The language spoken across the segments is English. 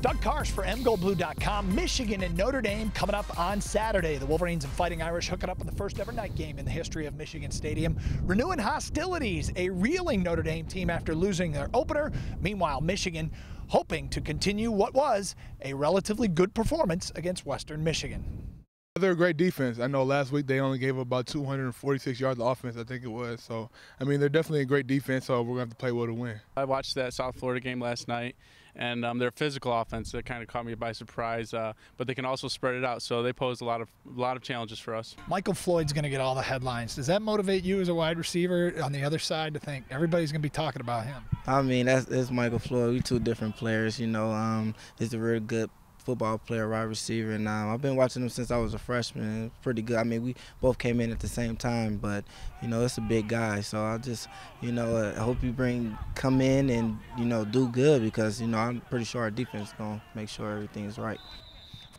Doug Karsch for mgoblue.com. Michigan and Notre Dame coming up on Saturday. The Wolverines and Fighting Irish hooking up in the first ever night game in the history of Michigan Stadium. Renewing hostilities, a reeling Notre Dame team after losing their opener. Meanwhile, Michigan hoping to continue what was a relatively good performance against Western Michigan. They're a great defense. I know last week they only gave up about 246 yards of offense, I think it was. So, I mean, they're definitely a great defense, so we're going to have to play well to win. I watched that South Florida game last night, and um, their physical offense that kind of caught me by surprise. Uh, but they can also spread it out, so they pose a lot of a lot of challenges for us. Michael Floyd's going to get all the headlines. Does that motivate you as a wide receiver on the other side to think everybody's going to be talking about him? I mean, that's, that's Michael Floyd. We two different players. You know, um, he's a real good football player, wide receiver, and um, I've been watching him since I was a freshman. Pretty good. I mean, we both came in at the same time, but you know, it's a big guy. So I just, you know, uh, I hope you bring come in and you know do good because you know I'm pretty sure our defense is gonna make sure everything's right.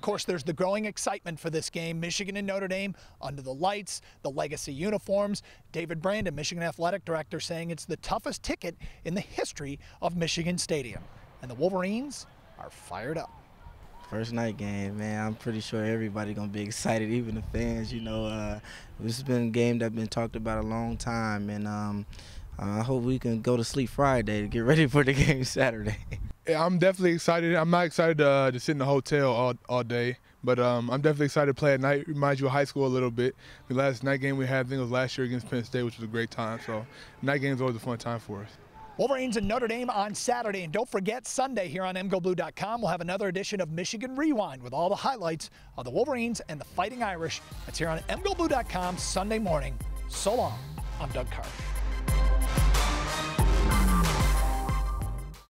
Of course, there's the growing excitement for this game. Michigan and Notre Dame under the lights, the legacy uniforms. David Brandon, Michigan athletic director, saying it's the toughest ticket in the history of Michigan Stadium. And the Wolverines are fired up. First night game, man. I'm pretty sure everybody gonna be excited, even the fans. You know, uh, this has been a game that's been talked about a long time, and um, I hope we can go to sleep Friday to get ready for the game Saturday. Yeah, I'm definitely excited. I'm not excited to, uh, to sit in the hotel all, all day, but um, I'm definitely excited to play at night. Reminds you of high school a little bit. The last night game we had, I think it was last year against Penn State, which was a great time. So night game's always a fun time for us. Wolverines and Notre Dame on Saturday. And don't forget, Sunday here on mgoblue.com, we'll have another edition of Michigan Rewind with all the highlights of the Wolverines and the Fighting Irish. That's here on mgoblue.com Sunday morning. So long. I'm Doug Karsch.